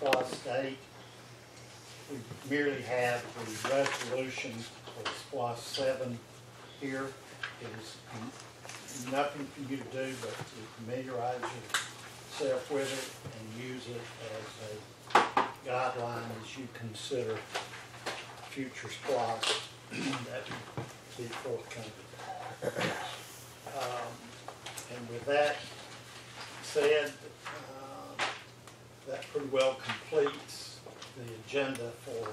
Date. We merely have the resolution for SPLOST seven here. It is nothing for you to do but to familiarize yourself with it and use it as a guideline as you consider future SPLOST that be forthcoming. Um, And with that said, uh, that pretty well completes the agenda for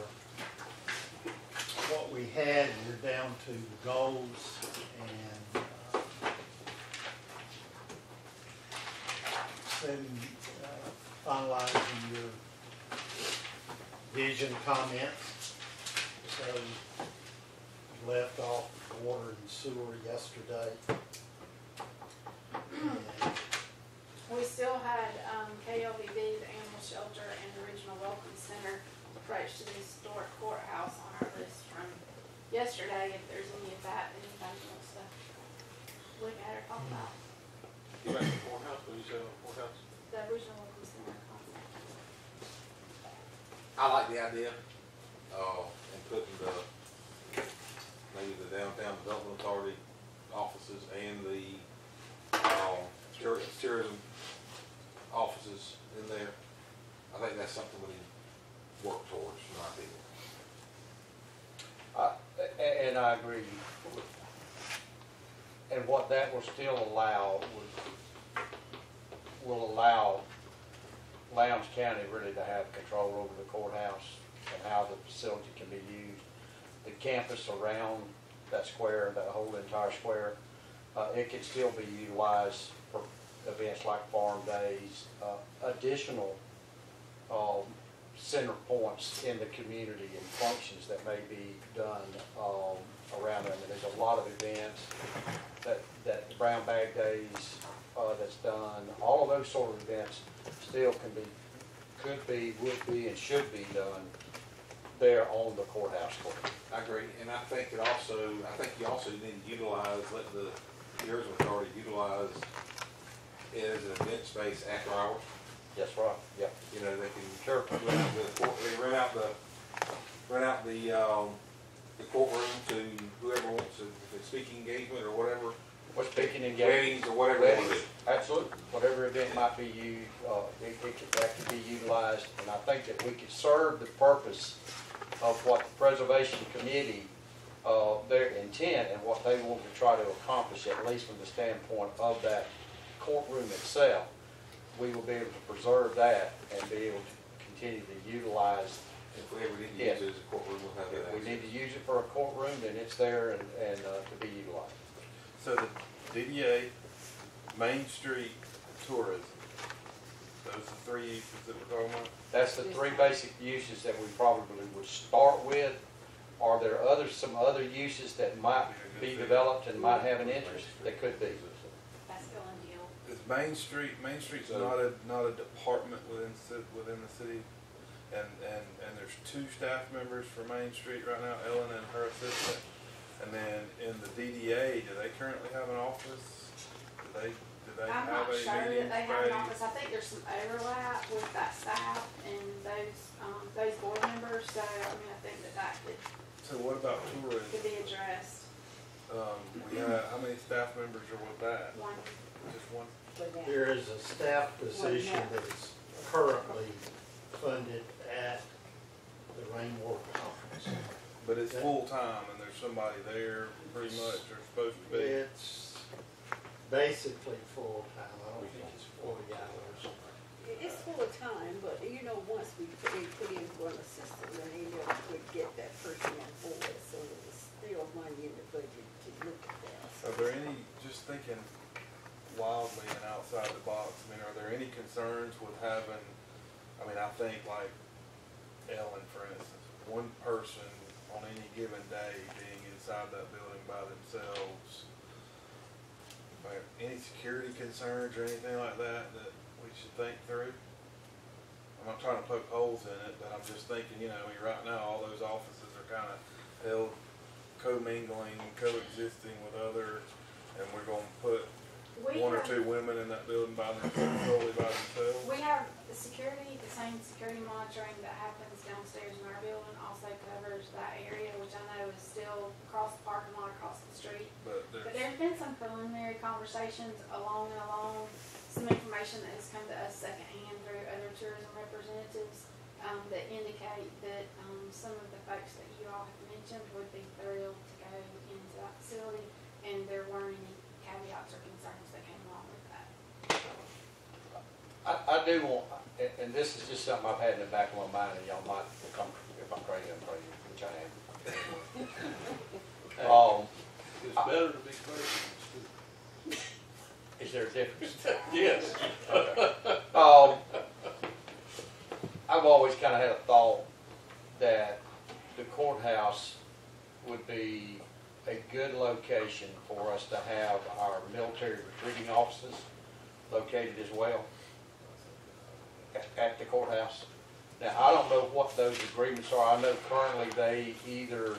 what we had. We're down to goals and uh, setting, uh, finalizing your vision comments. So we left off water and sewer yesterday. And We still had, um, KLVB, the animal shelter, and the regional welcome center approach to the historic courthouse on our list from yesterday, if there's any of that, that anybody wants to look at or talk about. You back to the courthouse, what you say on the courthouse? The regional welcome center concept. I like the idea, uh, and putting the, maybe the downtown development authority offices and the, um, tour- tourism offices in there. I think that's something we need to work towards, in. I- a- And I agree. And what that will still allow would, will allow Lowndes County really to have control over the courthouse and how the facility can be used. The campus around that square, that whole entire square, uh, it can still be utilized for events like farm days, uh, additional, um, center points in the community and functions that may be done, um, around them. And there's a lot of events that, that Brown Bag Days, uh, that's done, all of those sort of events still can be, could be, would be, and should be done there on the courthouse square. I agree, and I think it also, I think you also need to utilize, let the tourism authority utilize it as an event space after hours. That's right, yep. You know, they can Sure. rent out the, court- they rent out the, rent out the, um, the courtroom to whoever wants, to- if it's speaking engagement or whatever, What's speaking in Gary? weddings or whatever they want. Absolutely. Whatever event might be used, uh, it, it could, that could be utilized, and I think that we could serve the purpose of what the preservation committee, uh, their intent and what they want to try to accomplish, at least from the standpoint of that courtroom itself. We will be able to preserve that and be able to continue to utilize If we ever need to Yeah. use it as a courtroom, we'll have that If we need to use it for a courtroom, then it's there and, and, uh, to be utilized. So the DDA, Main Street, tourism, those are the three uses that we're talking about? That's the three basic uses that we probably would start with. Are there other, some other uses that might be developed and might have an interest? There could be. That's Ellen Deal. Is Main Street, Main Street's So- not a, not a department within, ci- within the city? And, and, and there's two staff members for Main Street right now, Ellen and her assistant. And then in the DDA, do they currently have an office? Do they, do they I'm have not a sure that meeting they have an space? office, I think there's some overlap with that staff and those, um, those board members, so, I mean, I think that that could, So what about tourism? could be addressed, Um, we have, how many staff members are with that? one. Just one? There is a staff position that is currently funded at the Rainwater Conference. But it's full-time and there's somebody there pretty much, or supposed to be. It's basically full-time, I don't think it's forty hours. It's full of time, but you know, once we put, we put in one assistant, then they never would get that person on board, so there's still money in the budget to look at that. Are there any, just thinking wildly and outside the box, I mean, are there any concerns with having, I mean, I think like Ellen, for instance, one person on any given day being inside that building by themselves. Like, any security concerns or anything like that that we should think through? I'm not trying to poke holes in it, but I'm just thinking, you know, right now, all those offices are kind of held commingling, coexisting with other, and we're gonna put We one or have- two women in that building by themselves, solely by themselves? We have the security, the same security monitoring that happens downstairs in our building also covers that area, which I know is still across the parking lot, across the street. But But there's, there's been some preliminary conversations along and along, some information that has come to us secondhand through other tourism representatives, um, that indicate that, um, some of the folks that you all have mentioned would be thrilled to go into that facility, and there weren't any caveats or concerns that came along with that. I, I do want, and, and this is just something I've had in the back of my mind, and y'all might, if I'm, if I'm crazy, I'm crazy, which I am. Um, It's better to be crazy is there a difference? than stupid. Yes. Um, I've always kind of had a thought that the courthouse would be a good location for us to have our military recruiting offices located as well at, at the courthouse. Now, I don't know what those agreements are. I know currently they either,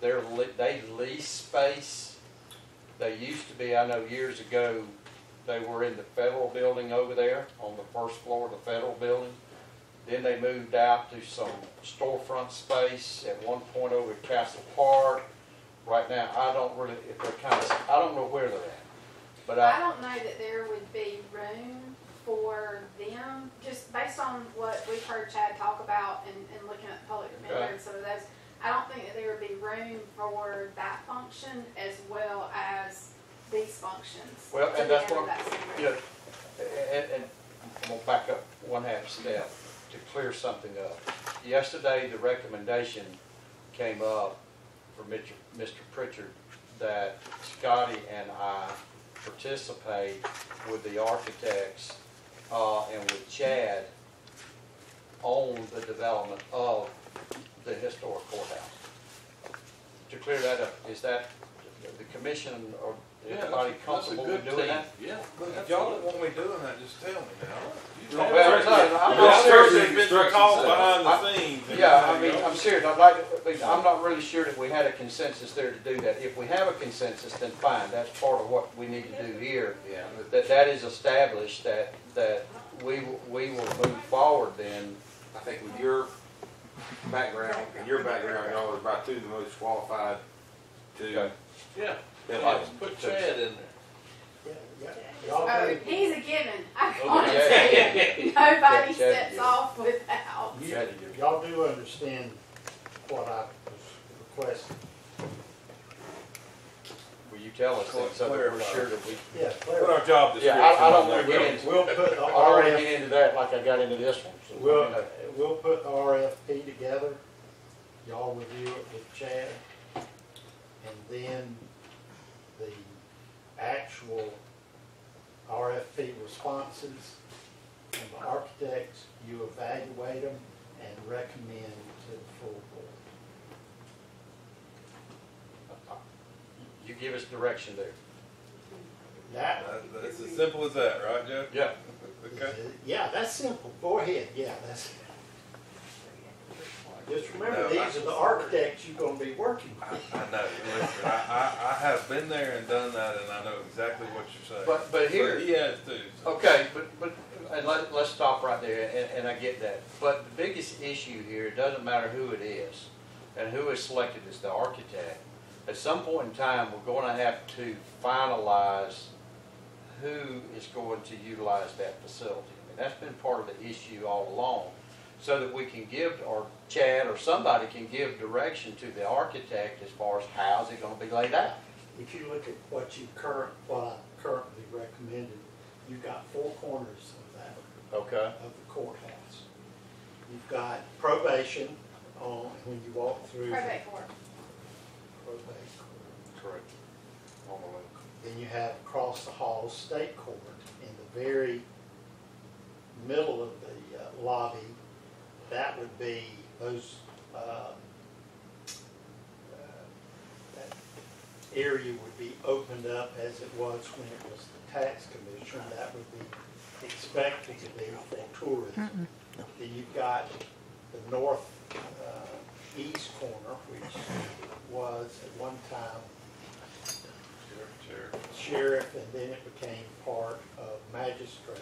they're, li- they lease space. They used to be, I know years ago, they were in the federal building over there, on the first floor of the federal building. Then they moved out to some storefront space at one point over at Castle Park. Right now, I don't really, if they're kind of, I don't know where they're at. But I I, don't know that there would be room for them, just based on what we've heard Chad talk about and, and looking at the public defender Okay. and some of those. I don't think that there would be room for that function as well as these functions. Well, and that's what, that same you know, roof. and, and I'm gonna back up one half step to clear something up. Yesterday, the recommendation came up for Mr. Mr. Pritchard that Scotty and I participate with the architects, uh, and with Chad on the development of the historic courthouse. To clear that up, is that the commission or Yeah, everybody that's- that's a comfortable with good doing team. that? Yeah. but if y'all don't want me doing that, just tell me now. You No, have- well, it's not- I'm Yeah, not I'm serious. sure there's been some talk behind I- the scenes. and Yeah, I everything mean, I'm else. serious, I'd like, I mean, I'm not really sure that we had a consensus there to do that. If we have a consensus, then fine, that's part of what we need to do here. Yeah. That that is established, that, that we, will- we will move forward then. I think with your background, and your background, y'all are about two of the most qualified to. Okay. Yeah. Fill Yeah, out. Put Chad in there. Yeah, yeah. Oh, y'all Oh, do- he's a given, I Okay. promise Yeah. you, nobody Chad- Chad, steps yeah. off without. You- Chad, you- Y'all do understand what I was requesting. Will you tell us then, so that we're Clarify. sure that we, Yeah, Put clear. our job Yeah, description I- I don't on wanna get into- We'll put the I don't RF, get into that like I got into this one. so let we'll, know. Uh, we'll put the RFP together. Y'all review it with Chad. And then the actual RFP responses from the architects, you evaluate them and recommend to the full board. You give us direction there. That, That- That's as simple as that, right, Jeff? Yeah. Okay. yeah, that's simple. Go ahead, yeah, that's. Just remember, No, these I- are the architects you're gonna be working with. I know, listen, I, I, I have been there and done that, and I know exactly what you're saying. But- but here- He has too. so- Okay, but, but, and let, let's stop right there, and, and I get that. But the biggest issue here, it doesn't matter who it is, and who is selected as the architect. At some point in time, we're gonna have to finalize who is going to utilize that facility. I mean, that's been part of the issue all along, so that we can give, or Chad or somebody can give direction to the architect as far as how's it gonna be laid out. If you look at what you current, what I currently recommended, you've got four corners of that, Okay. of the courthouse. You've got probation on, when you walk through. the Probate court. Probate court. Correct. On the left. Then you have across the hall, state court, in the very middle of the uh, lobby. That would be those, um, uh, that area would be opened up as it was when it was the tax commission. That would be expected to be for tourism. Then you've got the north, uh, east corner, which was at one time Sheriff. sheriff, and then it became part of magistrate.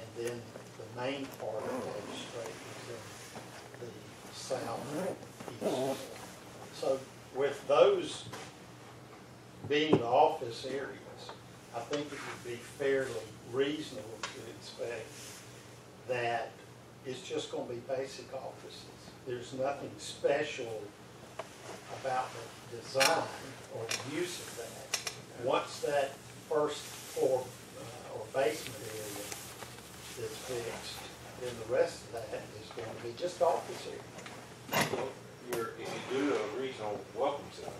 And then the main part of magistrate was in the southeast. So with those being the office areas, I think it would be fairly reasonable to expect that it's just gonna be basic offices. There's nothing special about the design or the use of that. Once that first floor uh, or basement is then the rest of that is going to be just office area. You're, if you do a regional welcome center,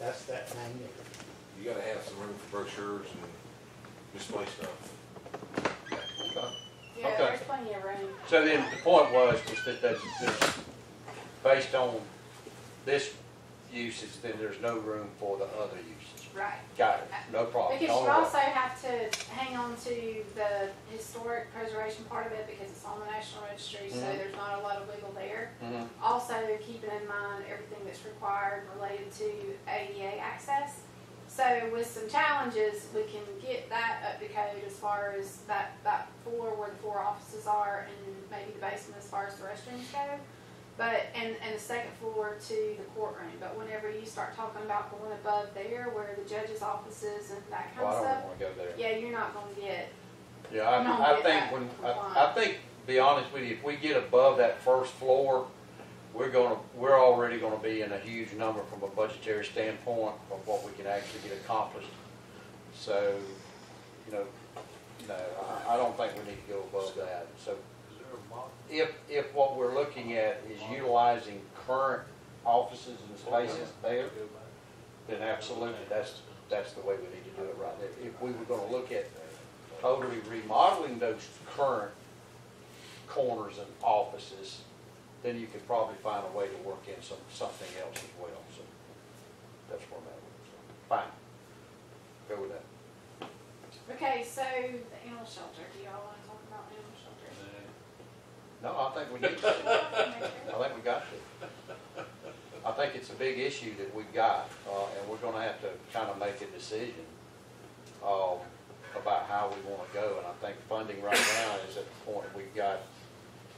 That's that main area. you gotta have some room for brochures and display stuff. Yeah, Okay. there's plenty of room. So then the point was, was that that's, that's based on this usage, then there's no room for the other uses. Right. Got it, no problem. Because you Don't worry. also have to hang on to the historic preservation part of it because it's on the National Registry, so Mhm. there's not a lot of wiggle there. Mhm. Also, keeping in mind everything that's required related to ADA access. So with some challenges, we can get that up to code as far as that, that floor where the four offices are and maybe the basement as far as the restrooms go. But, and, and the second floor to the courtroom, but whenever you start talking about going above there where the judge's offices and that kind Well, of I stuff, don't wanna go there. yeah, you're not gonna get, Yeah, No, I, I get think that when, I, compliant. I think, be honest with you, if we get above that first floor, we're gonna, we're already gonna be in a huge number from a budgetary standpoint of what we can actually get accomplished. So, you know, no, I, I don't think we need to go above that, so Is there a mock? If, if what we're looking at is utilizing current offices and spaces there, then absolutely, that's, that's the way we need to do it right there. If we were gonna look at totally remodeling those current corners and offices, then you could probably find a way to work in some, something else as well, so that's where I'm at with it, so, fine. Go with that. okay, so the animal shelter, do y'all wanna talk about animal shelter? No, I think we need to. I think we got to. I think it's a big issue that we've got, uh, and we're gonna have to kind of make a decision, um, about how we wanna go, and I think funding right now is at the point we've got,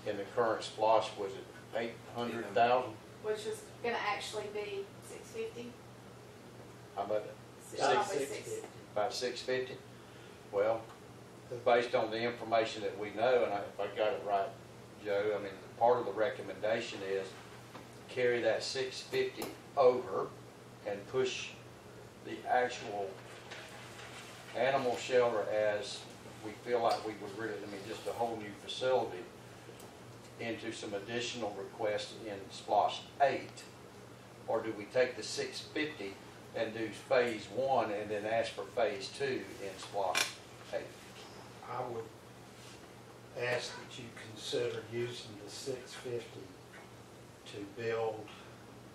in the current splost, was it eight hundred thousand? Which is gonna actually be six fifty, How about probably Six six. About six fifty? Well, based on the information that we know, and I- if I got it right, Joe, I mean, part of the recommendation is carry that six fifty over and push the actual animal shelter as we feel like we would really, I mean, just a whole new facility into some additional requests in SPLOST eight? Or do we take the six fifty and do phase one and then ask for phase two in SPLOST eight? I would ask that you consider using the six fifty to build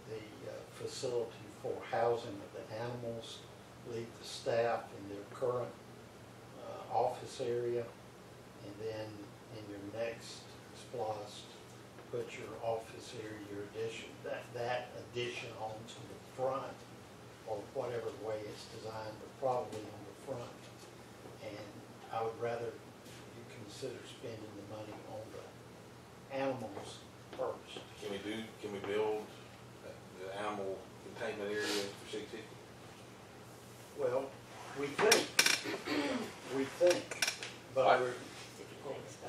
the uh, facility for housing of the animals, leave the staff in their current uh, office area, and then in your next splost, put your office area, your addition, that, that addition onto the front, or whatever way it's designed, but probably on the front. And I would rather consider spending the money on the animals first. Can we do, can we build the animal containment area for six fifty? Well, we think, we think, but Right. we're,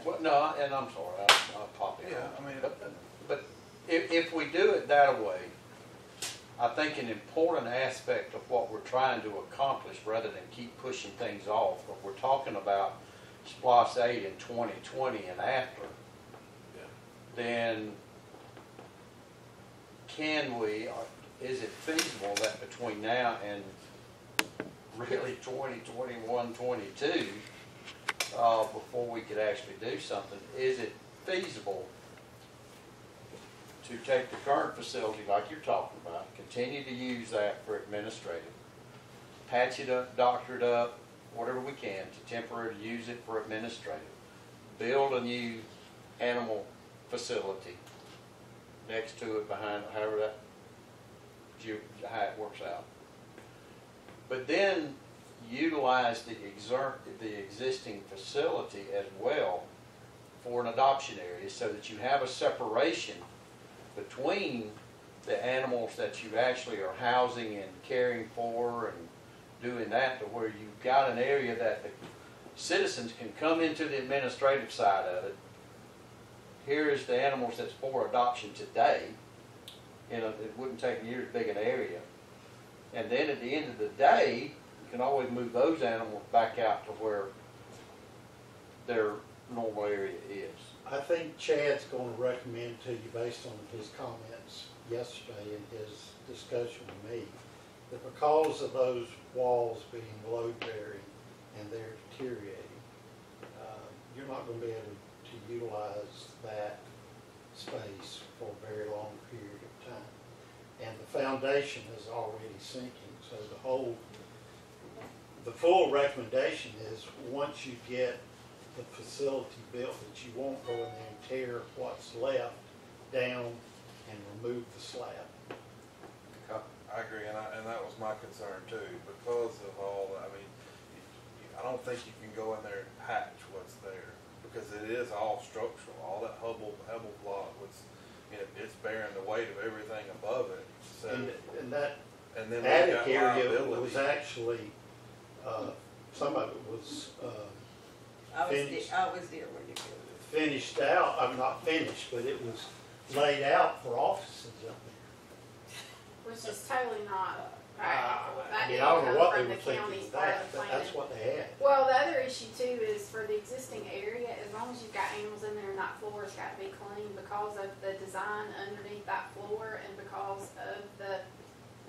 Well, no, and I'm sorry, I'll, I'll pop it. Yeah, I mean, But, but if, if we do it that way, I think an important aspect of what we're trying to accomplish, rather than keep pushing things off, if we're talking about SPLOST eight in twenty twenty and after, Yeah. then can we, is it feasible that between now and really 2021, 22, uh, before we could actually do something, is it feasible to take the current facility like you're talking about, continue to use that for administrative, patch it up, doctor it up, whatever we can to temporarily use it for administrative, build a new animal facility next to it, behind, however that, how it works out. but then utilize the exert, the existing facility as well for an adoption area, so that you have a separation between the animals that you actually are housing and caring for and doing that, to where you've got an area that the citizens can come into the administrative side of it. Here is the animals that's for adoption today. You know, it wouldn't take near as big an area. And then at the end of the day, you can always move those animals back out to where their normal area is. I think Chad's gonna recommend to you, based on his comments yesterday in his discussion with me, that because of those walls being load-bearing and they're deteriorating, uh, you're not gonna be able to utilize that space for a very long period of time. And the foundation is already sinking, so the whole, the full recommendation is, once you get the facility built, that you won't go in there and tear what's left down and remove the slab. I agree, and I, and that was my concern too, because of all, I mean, you- you- I don't think you can go in there and patch what's there, because it is all structural, all that Hubble, Hubble block was, it, it's bearing the weight of everything above it, so, And, and that and then we attic area was actually, uh, some of it was, uh, I was Finished. there, I was there when you built it. finished out, I'm not finished, but it was laid out for offices up there. Which is totally not Uh. I mean, I don't know what from they the were thinking county's of that, the but that's what they had. Well, the other issue too is for the existing area, as long as you've got animals in there and that floor's got to be clean because of the design underneath that floor and because of the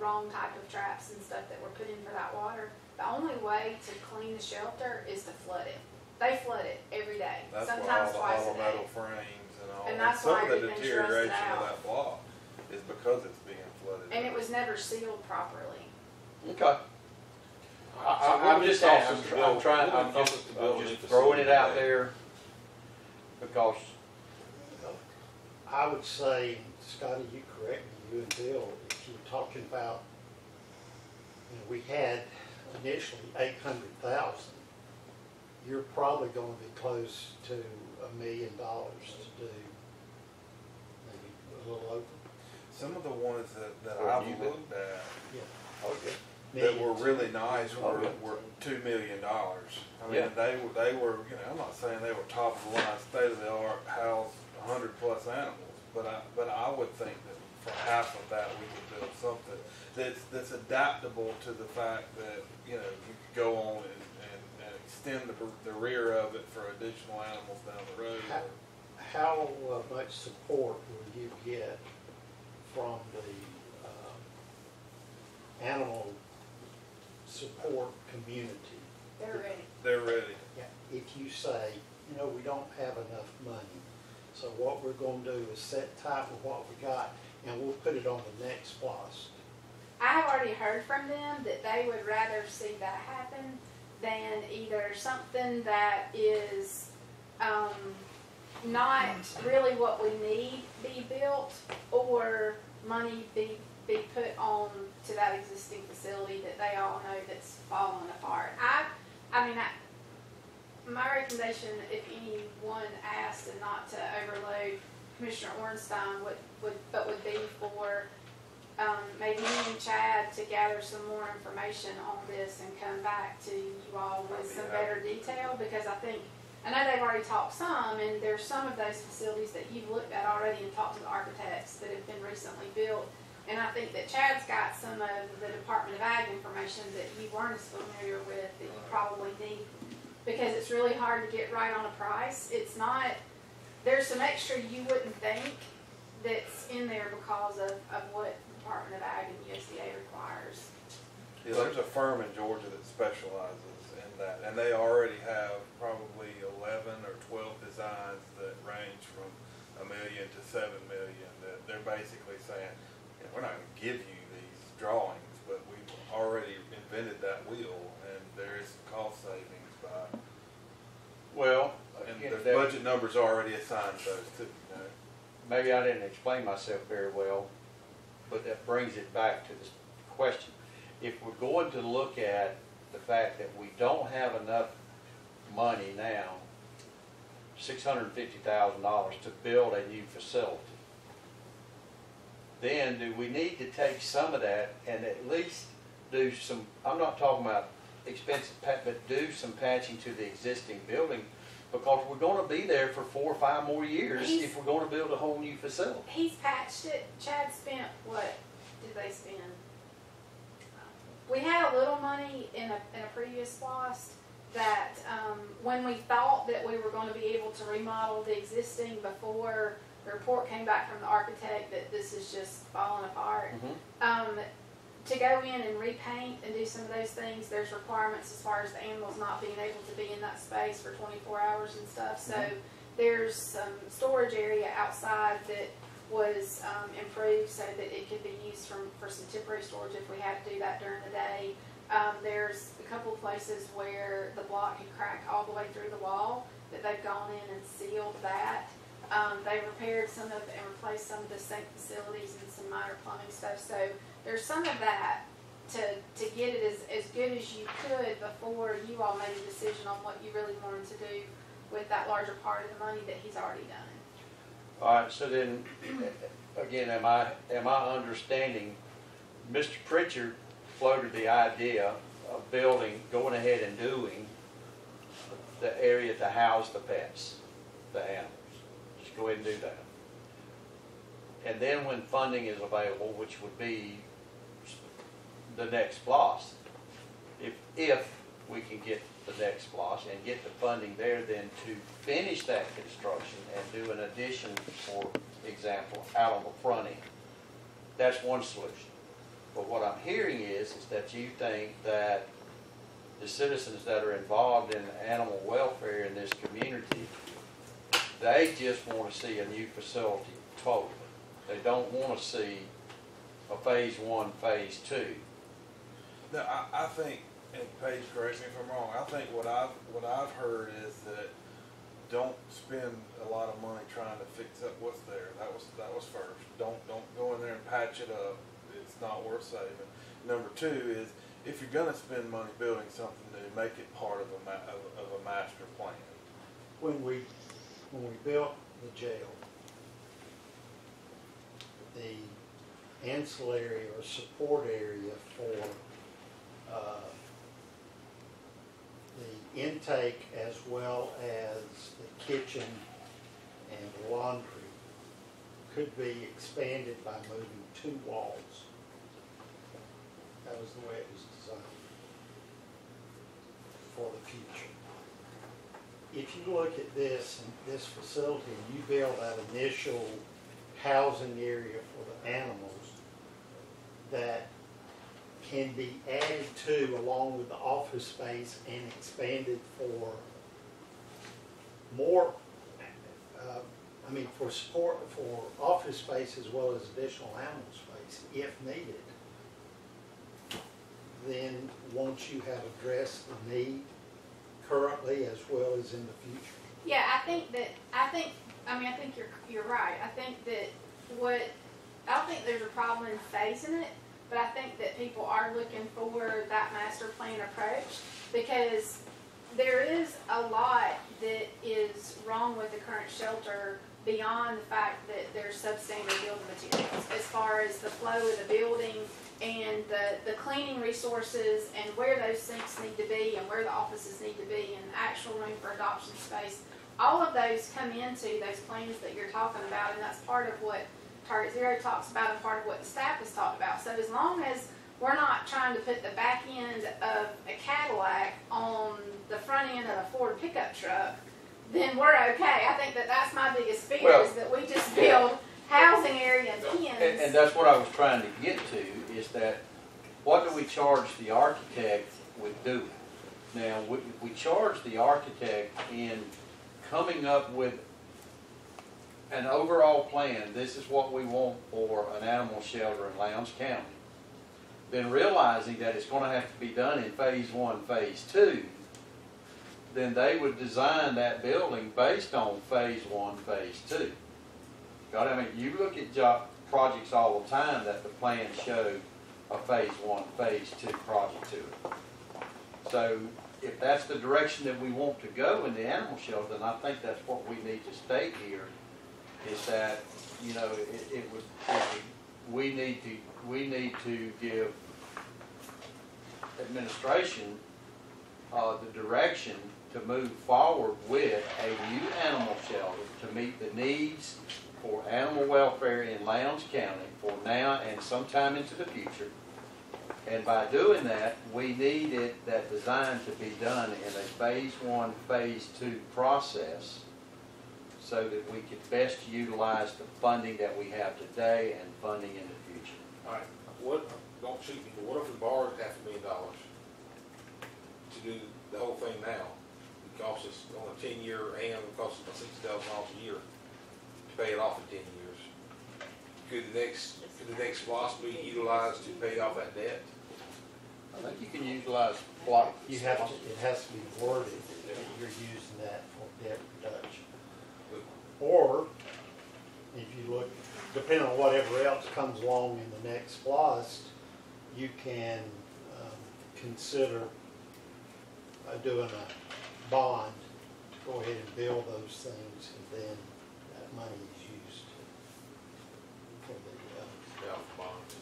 wrong type of traps and stuff that were put in for that water. The only way to clean the shelter is to flood it. They flood it every day, That's why all sometimes the twice hollow a day. metal frames and all, And and that's some why of the everything's rusted deterioration of out. that block is because it's being flooded. And it was never sealed properly. Okay. I, So I, what I'm just cost asking, us to I'm trying, what would I'm just, to build I'm just throwing it out there because I would say, Scotty, you correct me, you and Bill, if you're talking about, you know, we had initially eight hundred thousand, you're probably gonna be close to a million dollars to do, maybe a little over. Some of the ones that, that For a I've new looked at Yeah. Okay. that were really nice were, Okay. were two million dollars. I Yeah. mean, they were, they were, you know, I'm not saying they were top of the line, state of the art, house, a hundred plus animals, but I, but I would think that for half of that, we could build something that's, that's adaptable to the fact that, you know, you could go on and, and, and extend the, the rear of it for additional animals down the road. or- How uh, much support will you get from the um, animal support community? They're ready. They're ready. Yeah, If you say, you know, we don't have enough money, so what we're gonna do is set type of what we got, and we'll put it on the next splost. I have already heard from them that they would rather see that happen than either something that is, um, not really what we need be built or money be, be put on to that existing facility that they all know that's falling apart. I, I mean, I, my recommendation, if anyone asked and not to overload Commissioner Orenstein would, would, but would be for um, maybe me and Chad to gather some more information on this and come back to you all with some better detail, because I think, I know they've already talked some, and there's some of those facilities that you've looked at already and talked to the architects that have been recently built. And I think that Chad's got some of the Department of Ag information that you weren't as familiar with, that you probably need, because it's really hard to get right on a price. It's not, there's some extra you wouldn't think that's in there because of, of what Department of Ag and USDA requires. Yeah, there's a firm in Georgia that specializes that, and they already have probably eleven or twelve designs that range from a million to seven million, that they're basically saying, you know, we're not gonna give you these drawings, but we've already invented that wheel, and there is some cost savings by, Well, and the budget numbers already assigned to those too, you know. maybe I didn't explain myself very well, but that brings it back to this question. if we're going to look at the fact that we don't have enough money now, six hundred and fifty thousand dollars to build a new facility, then do we need to take some of that and at least do some, I'm not talking about expensive pat, but do some patching to the existing building? Because we're gonna be there for four or five more years if we're gonna build a whole new facility. He's patched it. Chad spent, what did they spend? We had a little money in a, in a previous loss that, um, when we thought that we were gonna be able to remodel the existing before the report came back from the architect that this is just falling apart. Um, to go in and repaint and do some of those things, there's requirements as far as the animals not being able to be in that space for twenty-four hours and stuff. So Mhm. there's some storage area outside that was, um, improved so that it could be used from, for some temporary storage if we had to do that during the day. Um, there's a couple of places where the block had cracked all the way through the wall, that they've gone in and sealed that. Um, they repaired some of, and replaced some of the sink facilities and some minor plumbing stuff, so there's some of that to, to get it as, as good as you could before you all made a decision on what you really wanted to do with that larger part of the money that he's already done. All right, so then, again, am I, am I understanding, Mr. Pritchard floated the idea of building, going ahead and doing the area to house the pets, the animals. Just go ahead and do that. And then when funding is available, which would be the next SPLOST, if, if we can get the next SPLOST and get the funding there, then to finish that construction and do an addition, for example, out on the front end. That's one solution. But what I'm hearing is, is that you think that the citizens that are involved in animal welfare in this community, they just want to see a new facility totally. They don't want to see a phase one, phase two. No, I, I think, and Paige, correct me if I'm wrong, I think what I've, what I've heard is that don't spend a lot of money trying to fix up what's there. That was, that was first. Don't, don't go in there and patch it up. It's not worth saving. Number two is, if you're gonna spend money building something new, make it part of a ma- of, of a master plan. When we, when we built the jail, the ancillary or support area for, uh, the intake as well as the kitchen and laundry could be expanded by moving two walls. That was the way it was designed for the future. If you look at this, this facility, and you build that initial housing area for the animals that can be added to along with the office space and expanded for more, uh, I mean, for support, for office space as well as additional animal space if needed, then once you have addressed the need currently as well as in the future. Yeah, I think that, I think, I mean, I think you're, you're right. I think that what, I don't think there's a problem in it, but I think that people are looking for that master plan approach because there is a lot that is wrong with the current shelter beyond the fact that there's substandard building materials. As far as the flow of the building and the, the cleaning resources and where those sinks need to be and where the offices need to be and actual room for adoption space. All of those come into those plans that you're talking about and that's part of what Target Zero talks about and part of what the staff has talked about. So as long as we're not trying to put the back end of a Cadillac on the front end of a Ford pickup truck, then we're okay. I think that that's my biggest fear Well- is that we just build housing area and pins. And, and that's what I was trying to get to, is that what do we charge the architect with doing? Now, we, we charge the architect in coming up with an overall plan, this is what we want for an animal shelter in Lowndes County. Then realizing that it's gonna have to be done in phase one, phase two, then they would design that building based on phase one, phase two. God, I mean, you look at job, projects all the time that the plans show a phase one, phase two project to it. So if that's the direction that we want to go in the animal shelter, then I think that's what we need to state here, is that, you know, it, it would, it we need to, we need to give administration, uh, the direction to move forward with a new animal shelter to meet the needs for animal welfare in Lowndes County for now and sometime into the future. And by doing that, we needed that design to be done in a phase one, phase two process so that we could best utilize the funding that we have today and funding in the future. Alright, what, don't shoot me, but what if we borrowed half a million dollars to do the whole thing now? It costs us, on a ten-year and it costs us about sixty thousand dollars a year to pay it off in ten years. Could the next, could the next loss be utilized to pay off that debt? I think you can utilize block. You have to, it has to be worded that you're using that for debt reduction. Or, if you look, depending on whatever else comes along in the next SPLOST, you can, um, consider uh, doing a bond to go ahead and build those things, and then that money is used for the, uh, Yeah, bonds.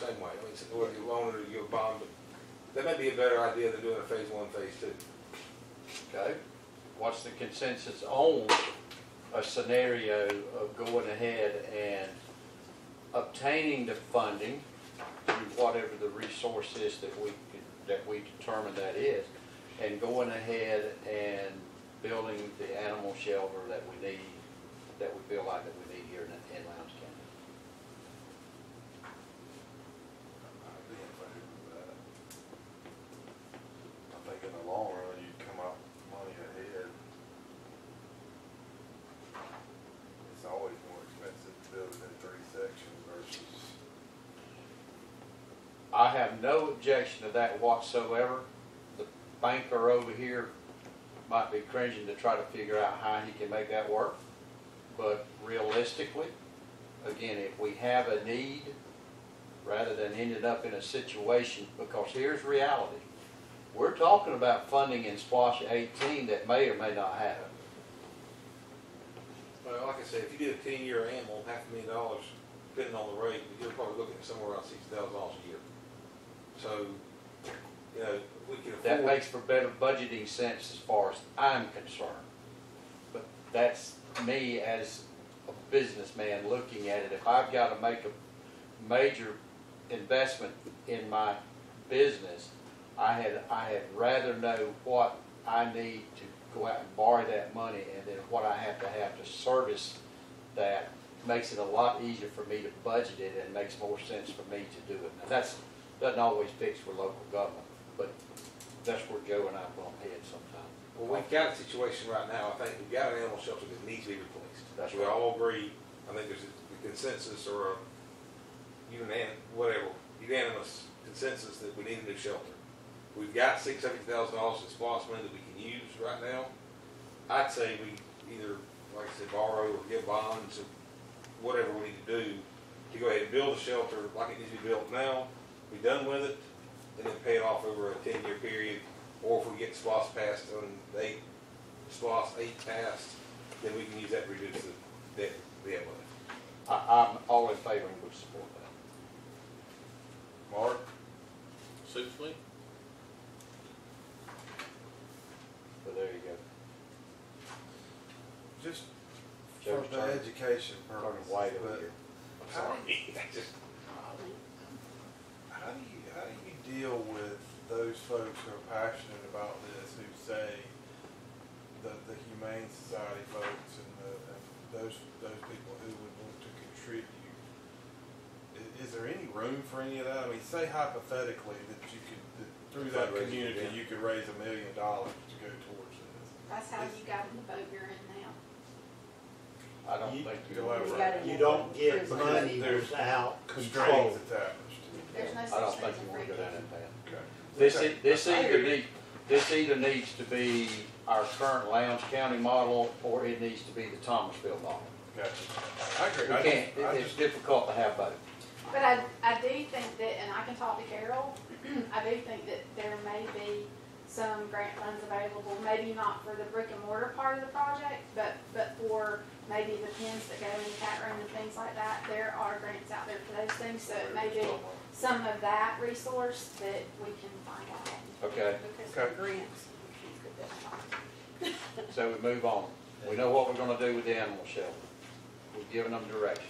Same way, I mean, so whether you loan it or you a bond, but that may be a better idea than doing a phase one, phase two. Okay, what's the consensus on a scenario of going ahead and obtaining the funding through whatever the resource is that we, that we determine that is, and going ahead and building the animal shelter that we need, that we feel like that we need here in, in Lowndes County? I'd be in favor of that. I think in the long run, you'd come out money ahead. It's always more expensive to build it in three sections versus, I have no objection to that whatsoever. The banker over here might be cringing to try to figure out how he can make that work. But realistically, again, if we have a need, rather than ending up in a situation, because here's reality. We're talking about funding in SPLOST eighteen that may or may not happen. Well, like I said, if you did a ten-year animal, half a million dollars, depending on the rate, you're probably looking at somewhere around sixty thousand dollars a year. So, you know, we can afford. That makes for better budgeting sense as far as I'm concerned. But that's me as a businessman looking at it. If I've got to make a major investment in my business, I had, I had rather know what I need to go out and borrow that money and then what I have to have to service that makes it a lot easier for me to budget it and makes more sense for me to do it. Now, that's, doesn't always fix for local government, but that's where Joe and I bump heads sometimes. Well, we've got a situation right now, I think we've got an animal shelter that needs to be replaced. That's We right. all agree, I think there's a consensus or a unanim, whatever, unanimous consensus that we need a new shelter. We've got six hundred thousand dollars in SPLOST money that we can use right now. I'd say we either, like I said, borrow or give bonds or whatever we need to do to go ahead and build a shelter like it needs to be built now, be done with it, and then pay it off over a ten-year period. Or if we get SPLOST passed on eight, SPLOST eight passed, then we can use that to reduce the debt we have left. I, I'm all in favor and would support that. Mark, Suits me. But there you go. just Joe's for the turn. education Turning purposes, white over but here. how do you, That's just- how do you, how do you deal with those folks who are passionate about this, who say the, the Humane Society folks and the, and those, those people who would want to contribute? Is, is there any room for any of that? I mean, say hypothetically that you could, that through that community, yeah. you could raise a million dollars to go towards this. That's how you got in the boat you're in now. I don't You- think you. Go over. You don't get Prison. money There's without control. Constraints attached. There's no I such don't thing think as you a want free to go down that path. Okay. This, e- this I either hear you. need, this either needs to be our current Lowndes County model, or it needs to be the Thomasville model. Gotcha. I agree. We I can't, just- I it- it's just- difficult to have both. But I, I do think that, and I can talk to Carol, I do think that there may be some grant funds available, maybe not for the brick and mortar part of the project, but, but for maybe the pins that go in the cat room and things like that. There are grants out there for those things, so it may be some of that resource that we can find out. Okay, Because Okay. grants, we should put that on. so we move on. We know what we're gonna do with the animal shelter. We've given them direction.